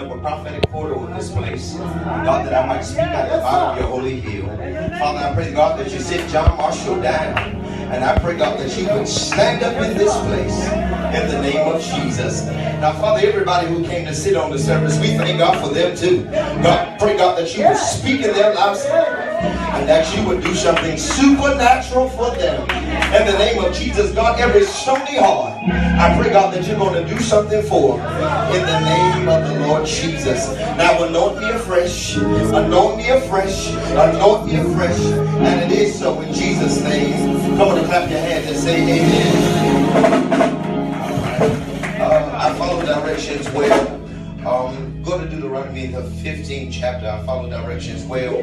up a prophetic portal in this place. God, that I might speak out the power of your holy hill. Father, I pray, God, that you sit John Marshall down. And I pray, God, that you would stand up in this place in the name of Jesus. Now, Father, everybody who came to sit on the service, we thank God for them too. God, pray, God, that you would speak in their lives and that you would do something supernatural for them. In the name of Jesus, God, every stony heart, I pray, God, that you're going to do something for them. In the name of the Lord Jesus. Now, anoint me afresh, anoint me afresh, anoint me afresh, and it is so in Jesus' name. Come on and clap your hands and say amen. Directions well. Um, go to Deuteronomy, the 15th chapter. I follow directions well.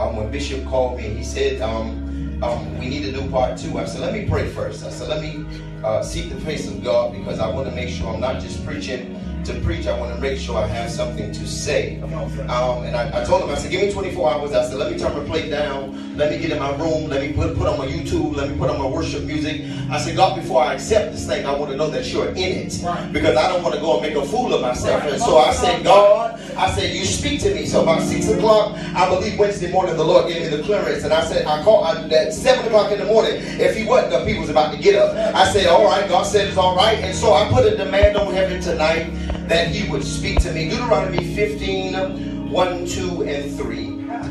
Um, when Bishop called me, he said, um, um, we need to do part two. I said, let me pray first. I said, let me uh, seek the face of God because I want to make sure I'm not just preaching to preach. I want to make sure I have something to say. Um, and I, I, told him, I said, give me 24 hours. I said, let me turn my plate down. Let me get in my room. Let me put, put on my YouTube. Let me put on my worship music. I said, God, before I accept this thing, I want to know that you're in it. Because I don't want to go and make a fool of myself. And so I said, God, I said, you speak to me. So about 6 o'clock, I believe Wednesday morning, the Lord gave me the clearance. And I said, I called at 7 o'clock in the morning. If he wasn't up, he was about to get up. I said, all right. God said it's all right. And so I put a demand on heaven tonight that he would speak to me. Deuteronomy 15, 1, 2, and 3.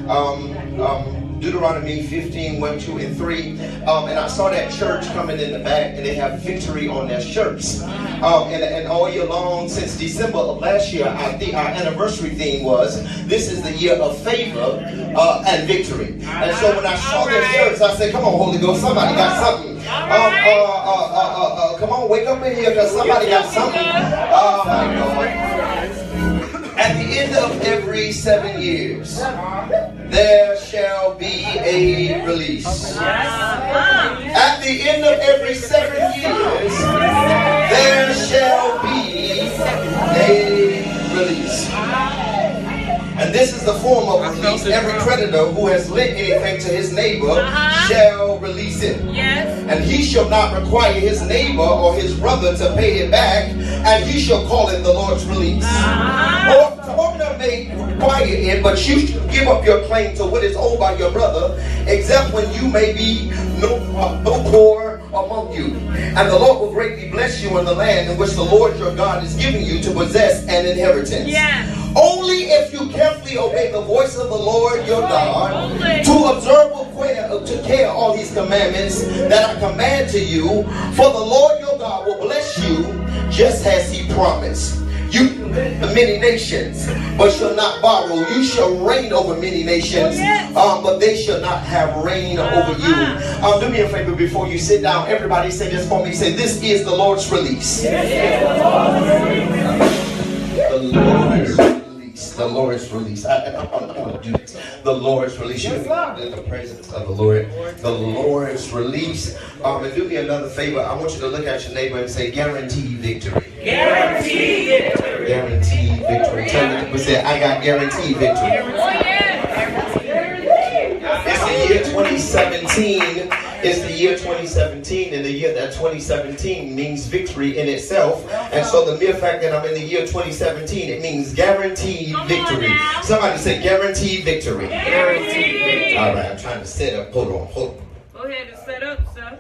Um, um, Deuteronomy 15, 1, 2, and 3. Um, and I saw that church coming in the back, and they have victory on their shirts. Um, and, and all year long, since December of last year, I think our anniversary theme was this is the year of favor uh, and victory. And so when I saw their shirts, I said, come on, Holy Ghost, somebody got something. Um, uh, uh, uh, uh, come on, wake up in here because somebody got something. Oh, my God. At the end of every seven years, there shall be a release. At the end of every seven years, there shall be a release. And this is the form of release. Every creditor who has lent anything to his neighbor uh-huh. shall release it. Yes. And he shall not require his neighbor or his brother to pay it back, and he shall call it the Lord's release. Or, or may require it, but you should give up your claim to what is owed by your brother, except when you may be no, uh, no poor among you. And the Lord will greatly bless you in the land in which the Lord your God is giving you to possess an inheritance. Yes. Only if you carefully obey the voice of the Lord your God to observe to care all these commandments that I command to you, for the Lord your God will bless you just as he promised. You many nations, but shall not borrow. You shall reign over many nations, um, but they shall not have reign over you. Um, do me a favor before you sit down. Everybody say this for me. Say, this is the Lord's release. The Lord's release. The Lord's release. I, I, want to do this. The Lord's release. You in the presence of the Lord. The Lord's release. Um, and do me another favor. I want you to look at your neighbor and say, guaranteed victory. Guaranteed victory. Guaranteed victory. Tell the people, say, I got guaranteed victory. Oh, yeah. It's the year 2017 it's the year 2017, and the year that 2017 means victory in itself. And so the mere fact that I'm in the year 2017, it means guaranteed victory. Somebody say guaranteed victory. Guaranteed victory. All right, I'm trying to set up. Hold on, hold on. Go ahead and set up, sir.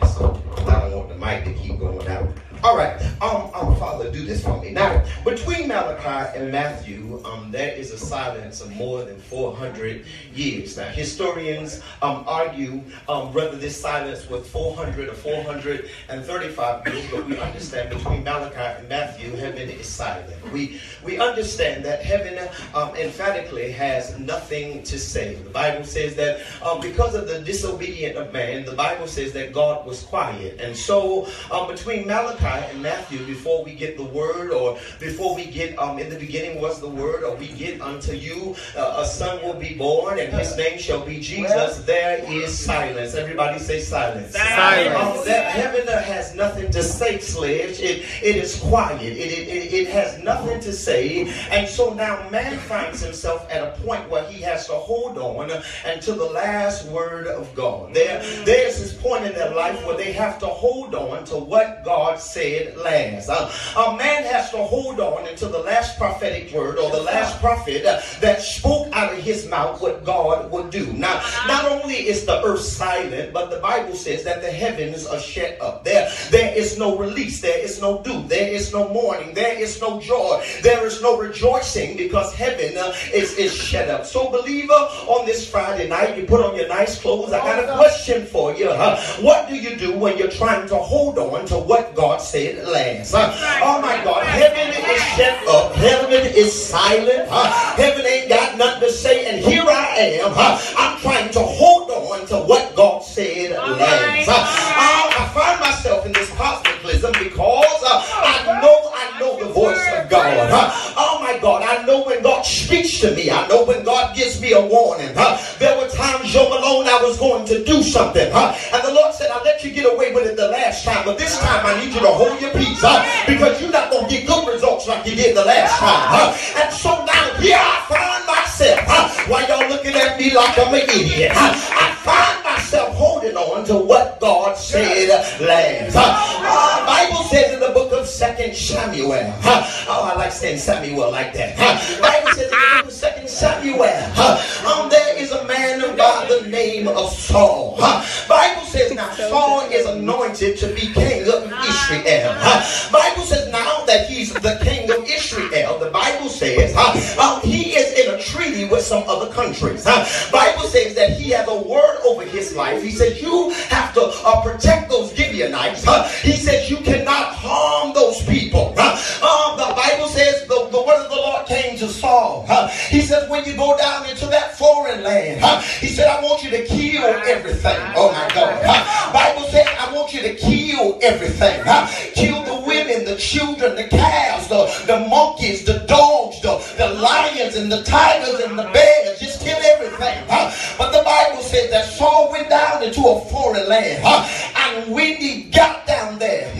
I don't want the mic to keep going out. All right, um, um, Father, do this for me. Now, between Malachi and Matthew, um, there is a silence of more than 400 years. Now, historians um, argue um, whether this silence was 400 or 435 years, but we understand between Malachi and Matthew, heaven is silent. We we understand that heaven um, emphatically has nothing to say. The Bible says that um, because of the disobedience of man, the Bible says that God was quiet, and so um, between Malachi and Matthew before we get the word or before we get um in the beginning was the word or we get unto you uh, a son will be born and his name shall be Jesus. There is silence. Everybody say silence. Silence. Um, that heaven has nothing to say sledge. It, it is quiet. It, it, it, it has nothing to say. And so now man finds himself at a point where he has to hold on until the last word of God. There there's this point in their life where they have to hold on to what God said said last. Uh, a man has to hold on until the last prophetic word or the last prophet that spoke out of his mouth what God would do. Now, not only is the earth silent, but the Bible says that the heavens are shut up. There, there is no release. There is no dew. There is no mourning. There is no joy. There is no rejoicing because heaven uh, is, is shut up. So, believer, on this Friday night, you put on your nice clothes. I got a question for you. Huh? What do you do when you're trying to hold on to what God said last? Huh? Oh my God, heaven is shut up. Heaven is silent. Huh? Heaven ain't got nothing to say. And here I am. Huh? I'm trying to hold on to what God said last. Huh? I find myself in this cosmicalism because uh, I know I know the voice of God. Huh? Oh my God, I know when God speaks to me. I know when God gives me a warning. Huh? There were times, Joe Malone, I was going to do something. Huh? And the Lord said, I let you get away with it the last time, but this time I need you to hold your peace. Huh? Because you're not get good results like you did the last time. Huh? And so now here I find myself. Huh? While y'all looking at me like I'm an idiot. Huh? I find myself holding on to what God said last. Huh? Uh, Bible says in the book of Second Samuel. Huh? Oh, I like saying Samuel like that. Huh? Bible says in the book of Second Samuel. Huh? Um, there is a man by the name of Saul. Huh? Bible says now Saul is anointed to be king of Israel. Huh? Bible says says um, he is in a treaty with some other countries. Bible says that he has a word over his life. He says you have to uh, protect those Gibeonites. He says you cannot harm those people. Um, the Bible says the, the word of the Lord came to Saul. He says when you go down into that foreign land, he said I want you to kill everything. Oh my God. Bible said I want you to kill everything. And the tigers and the bears. Just kill everything. Huh? But the Bible says that Saul went down into a foreign land. Huh? And when he got down there,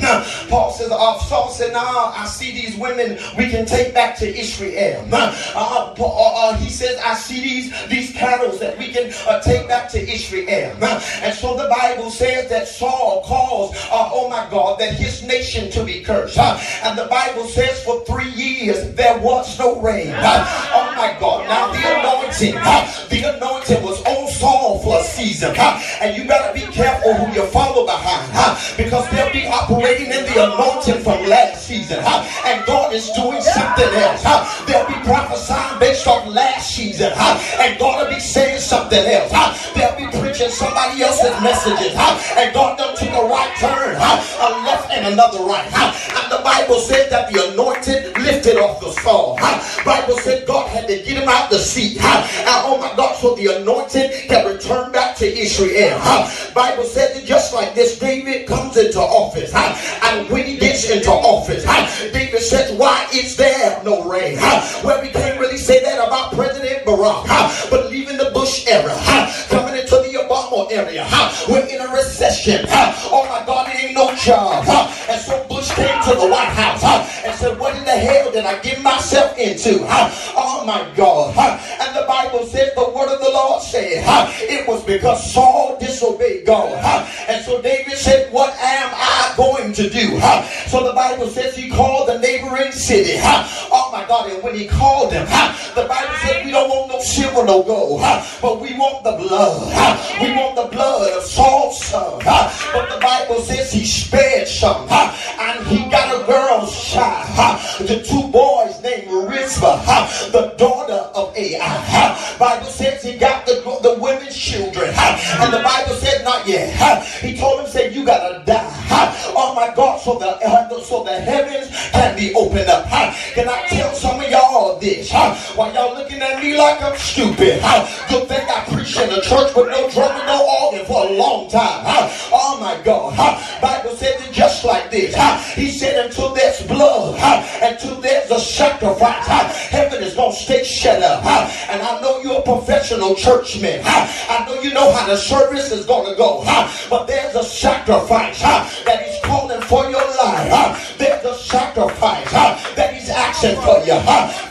Paul says, uh, Saul said, now I see these women we can take back to Israel. Huh? Uh, uh, uh, he says, I see these, these cattle that we can uh, take back to Israel. And so the Bible says that Saul caused, uh, oh my God, that his nation to be cursed. And the Bible says for three years there was no rain. My God. Now the anointing, the anointing was on Saul for a season. Huh? And you better be careful who you follow behind. Huh? Because they'll be operating in the anointing from last season. Huh? And God is doing something else. Huh? They'll be prophesying based on last season. Huh? And God will be saying something else. Huh? They'll be preaching somebody else's messages. Huh? And God done took a right turn, huh? a left and another right. Huh? And the Bible said that the anointed lifted off the Saul. Huh? Bible said God had to get him out the seat. Huh? And oh my God, so the anointed can return back to Israel. Huh? Bible said that just like this, David comes into office. Huh? And when he gets into office, huh? David says, why is there no rain? Huh? Well, we can't really say that about President Barack. Huh? But leaving the Bush era, huh? coming into the Obama area, huh? we're in a recession. Huh? Oh my God, it ain't no job. Huh? And so Bush came to the White House huh? Said, what in the hell did I get myself into? Oh my God. And the Bible said the word of the Lord said it was because Saul disobeyed God. And so David said, what am I going to do? So the Bible says he called the neighboring city. Oh my God. And when he called them, the Bible said we don't want no silver, no gold, but we want the blood. We want the blood of Saul's son. But the Bible says he spared some. He got a girl. Huh? The two boys named Rizpah, the daughter of Ai. Bible says he got the, the women's children. And the Bible said not yet. He told him, said, you gotta die. Oh my God, so the, uh, so the heavens can be opened up. Can I tell some of y'all this? While y'all looking at me like I'm stupid. Good thing I preach in the church with no drum and no organ for a long time. Oh my God. Huh? until there's a sacrifice, heaven is going to stay shut up. Uh, huh? And I know you're a professional churchman. I know you know how the service is going to go. But there's a sacrifice that he's calling for your life. There's a sacrifice that he's asking for you.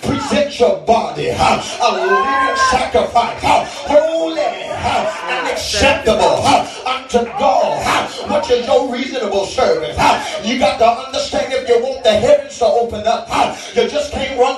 Present your body a living sacrifice. Holy and acceptable What is your reasonable service? You got to understand if you want the heavens to open up, you just can't run